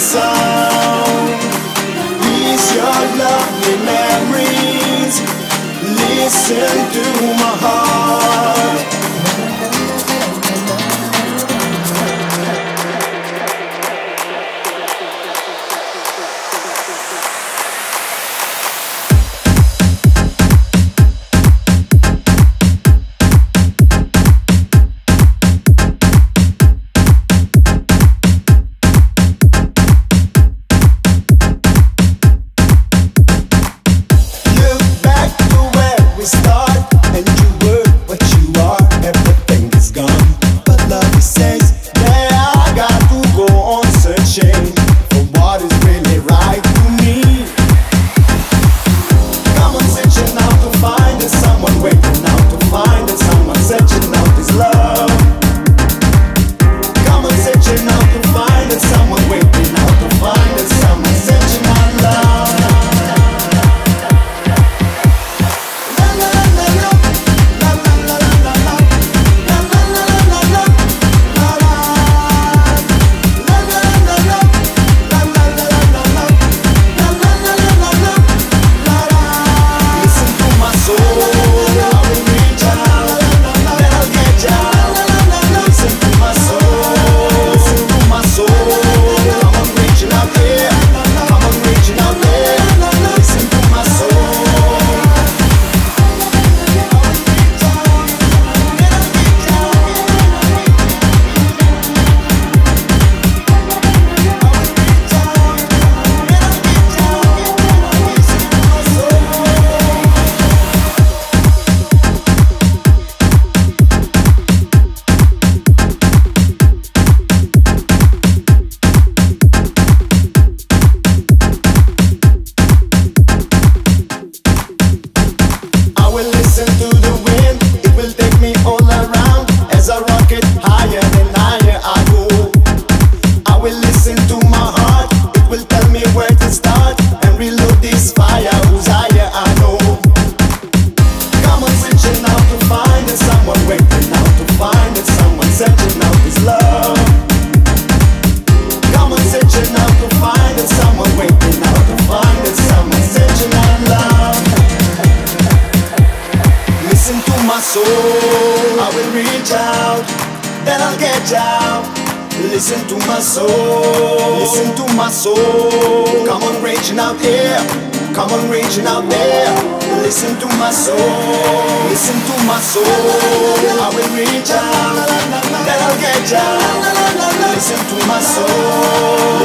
sound is your loveliness. Soul, I will reach out, then I'll get out. Listen to my soul, listen to my soul. Come on, reaching out here, come on, reaching out there. Listen to my soul, listen to my soul. I will reach out, then I'll get down. Listen to my soul,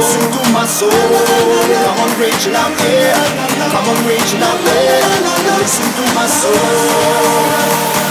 listen to my soul. Come on, reaching out here, come on, reaching out there. Listen to my soul.